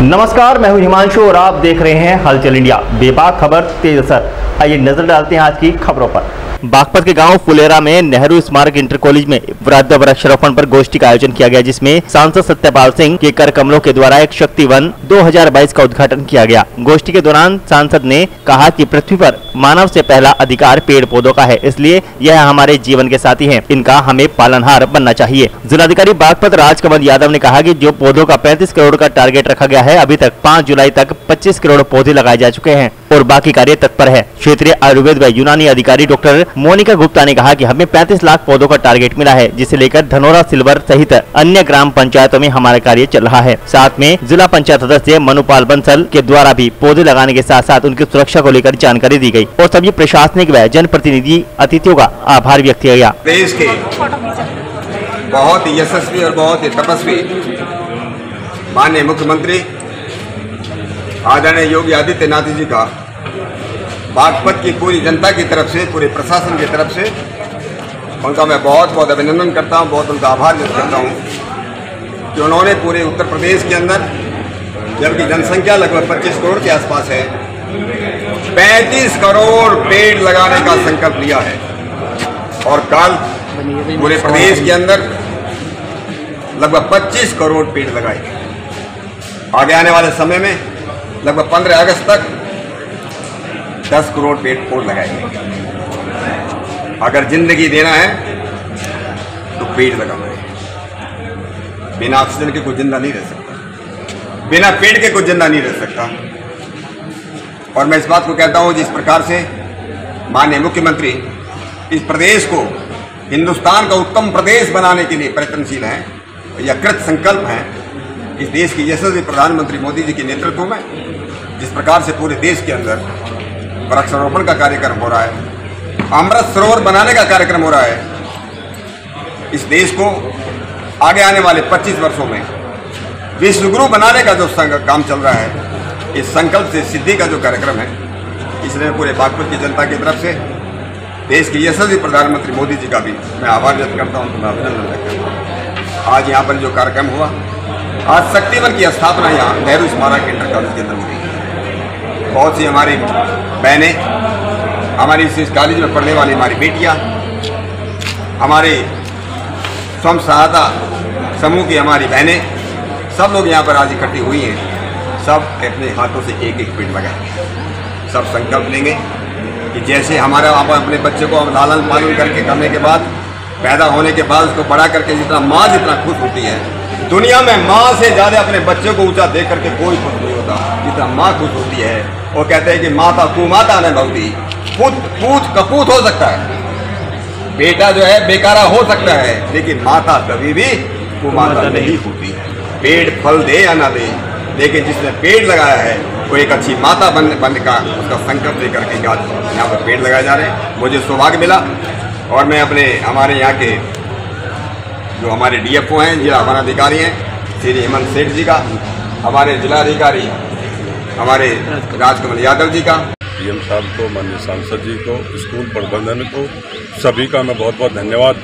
नमस्कार, मैं हूँ हिमांशु और आप देख रहे हैं हलचल इंडिया। बेबाक खबर, तेज असर। आइए नज़र डालते हैं आज की खबरों पर। बागपत के गाँव फुलेरा में नेहरू स्मारक इंटर कॉलेज में वृद्ध वृक्षारोपण पर गोष्ठी का आयोजन किया गया, जिसमें सांसद सत्यपाल सिंह, के कर कमलों के द्वारा एक शक्ति वन 2022 का उद्घाटन किया गया। गोष्ठी के दौरान सांसद ने कहा कि पृथ्वी पर मानव से पहला अधिकार पेड़ पौधों का है, इसलिए यह हमारे जीवन के साथी है। इनका हमें पालनहार बनना चाहिए। जिलाधिकारी बागपत राजकमल यादव ने कहा की जो पौधों का 35 करोड़ का टारगेट रखा गया है, अभी तक पाँच जुलाई तक 25 करोड़ पौधे लगाए जा चुके हैं और बाकी कार्य तत्पर है। क्षेत्रीय आयुर्वेद व यूनानी अधिकारी डॉक्टर मोनिका गुप्ता ने कहा कि हमें 35 लाख पौधों का टारगेट मिला है, जिसे लेकर धनोरा सिल्वर सहित अन्य ग्राम पंचायतों में हमारा कार्य चल रहा है। साथ में जिला पंचायत सदस्य मनुपाल बंसल के द्वारा भी पौधे लगाने के साथ साथ उनकी सुरक्षा को लेकर जानकारी दी गई और सभी प्रशासनिक व जनप्रतिनिधि अतिथियों का आभार व्यक्त किया गया। देश के बहुत ही यशस्वी और बहुत ही तपस्वी माननीय मुख्यमंत्री, आदरणीय योगी आदित्यनाथ जी का बागपत की पूरी जनता की तरफ़ से, पूरे प्रशासन की तरफ़ से उनका मैं बहुत बहुत अभिनंदन करता हूँ, बहुत उनका आभार व्यक्त करता हूँ कि उन्होंने पूरे उत्तर प्रदेश के अंदर, जबकि जनसंख्या लगभग 25 करोड़ के आसपास है 35 करोड़ पेड़ लगाने का संकल्प लिया है। और कल पूरे प्रदेश के अंदर लगभग 25 करोड़ पेड़ लगाए आगे आने वाले समय में लगभग 15 अगस्त तक 10 करोड़ पेड़ पौध लगाएँगे। अगर ज़िंदगी देना है तो पेड़ लगाना है। बिना ऑक्सीजन के कोई ज़िंदा नहीं रह सकता। बिना पेड़ के कोई ज़िंदा नहीं रह सकता। और मैं इस बात को कहता हूँ जिस प्रकार से माननीय मुख्यमंत्री, इस प्रदेश को हिंदुस्तान का उत्तम प्रदेश बनाने के लिए प्रयत्नशील हैं या कृत संकल्प हैं, इस देश के यशस्वी प्रधानमंत्री मोदी जी के नेतृत्व में, जिस प्रकार से पूरे देश के अंदर वृक्षारोपण का कार्यक्रम हो रहा है। अमृत सरोवर बनाने का कार्यक्रम हो रहा है। इस देश को आगे आने वाले 25 वर्षों में विश्वगुरु बनाने का जो काम चल रहा है, इस संकल्प से सिद्धि का जो कार्यक्रम है इसलिए पूरे बागपत की जनता की तरफ़ से, देश के यशस्वी प्रधानमंत्री मोदी जी का भी मैं आभार व्यक्त करता हूँ मैं अभिनंदन व्यक्त करता हूँ। आज यहाँ पर जो कार्यक्रम हुआ, आज शक्तिवन की स्थापना यहाँ नेहरू स्मारक इंटर कॉलेज के अंदर हुई। बहुत सी हमारी बहनें, हमारी इस कॉलेज में पढ़ने वाली हमारी बेटियाँ, हमारे स्वयं सहायता समूह की हमारी बहनें, सब लोग यहाँ पर आज इकट्ठी हुई हैं। सब अपने हाथों से एक एक पेड़ लगाए। सब संकल्प लेंगे कि जैसे हमारे आप अपने बच्चे को लालन पालन करके करने के बाद, पैदा होने के बाद उसको बड़ा करके जितना माँ जितना खुश होती है, दुनिया में माँ से ज़्यादा अपने बच्चे को ऊँचा देख करके कोई खुश होता जितना माँ खुश होती है। वो कहते हैं कि माता कुमाता न भवती पुत पूत कपूत हो सकता है। बेटा जो है बेकारा हो सकता है। लेकिन माता कभी भी कुमाता नहीं होती। है पेड़ फल दे या ना दे। लेकिन जिसने पेड़ लगाया है वो एक अच्छी माता बन बनने का उसका संकल्प लेकर के आज यहाँ पर पेड़ लगाए जा रहे हैं। मुझे सौभाग्य मिला। और मैं अपने हमारे यहाँ के जो हमारे डीएफओ हैं जिला वन अधिकारी हैं श्री हेमंत सेठ जी का। हमारे जिलाधिकारी, हमारे राजकमल यादव जी का। पीएम साहब को, माननीय सांसद जी को, स्कूल प्रबंधन को, सभी का मैं बहुत बहुत धन्यवाद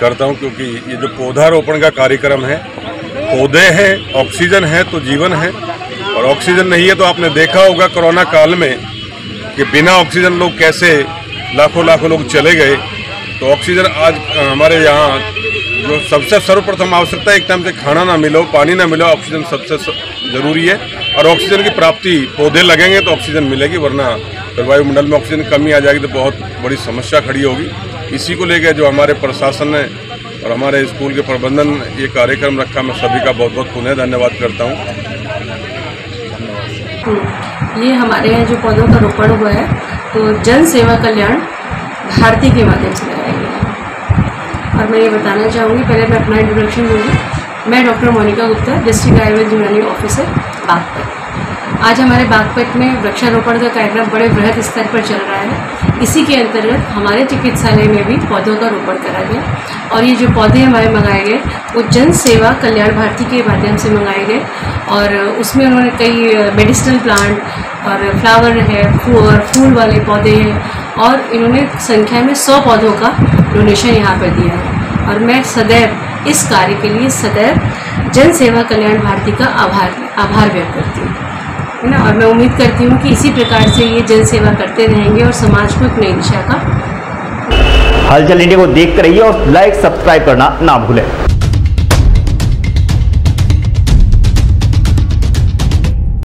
करता हूँ, क्योंकि ये जो पौधारोपण का कार्यक्रम है, पौधे हैं, ऑक्सीजन है तो जीवन है। और ऑक्सीजन नहीं है तो आपने देखा होगा कोरोना काल में कि बिना ऑक्सीजन लोग कैसे लाखों लाखों लोग चले गए। तो ऑक्सीजन आज हमारे यहाँ जो सबसे सर्वप्रथम आवश्यकता है, एक टाइम से खाना ना मिलो, पानी ना मिलो ऑक्सीजन सबसे ज़रूरी है। और ऑक्सीजन की प्राप्ति, पौधे लगेंगे तो ऑक्सीजन मिलेगी, वरना फिर वायुमंडल में ऑक्सीजन कमी आ जाएगी तो बहुत बड़ी समस्या खड़ी होगी। इसी को लेकर जो हमारे प्रशासन ने और हमारे स्कूल के प्रबंधन ये कार्यक्रम रखा, मैं सभी का बहुत बहुत पुनः धन्यवाद करता हूँ। ये हमारे यहाँ जो पौधों का रोपण हुआ है तो जन सेवा कल्याण भारती के माध्यम से और मैं ये बताना चाहूँगी, पहले मैं अपना इंट्रोडक्शन दूँगी। मैं doctor Monika Gupta district Ayurveda Unani officer Baghpat. आज हमारे बागपत में वृक्षारोपण का कार्यक्रम बड़े वृहद स्तर पर चल रहा है। इसी के अंतर्गत हमारे चिकित्सालय में भी पौधों का रोपण करा गया। और ये जो पौधे हमारे मंगाए गए, वो जन सेवा कल्याण भारती के माध्यम से मंगाए गए। और उसमें उन्होंने कई मेडिसिनल प्लांट और फ्लावर है, फूल फूल वाले पौधे हैं। और इन्होंने संख्या में सौ पौधों का डोनेशन यहाँ पर दिया है। और मैं सदैव, इस कार्य के लिए सदैव जन सेवा कल्याण भारती का आभार आभार व्यक्त करती हूँ। है ना? और मैं उम्मीद करती हूँ कि इसी प्रकार से ये जन सेवा करते रहेंगे और समाज को एक नई दिशा का हलचल इंडिया को देखते रहिए और लाइक सब्सक्राइब करना ना भूलें।